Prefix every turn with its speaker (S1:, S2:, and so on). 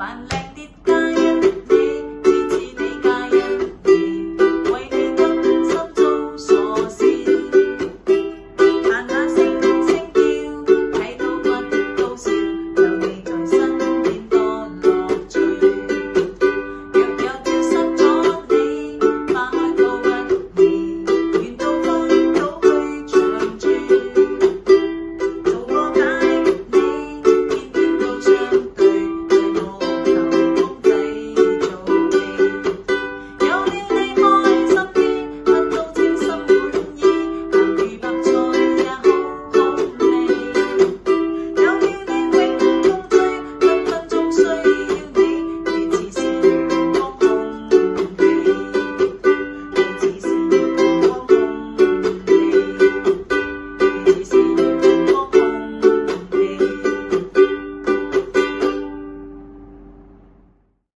S1: pan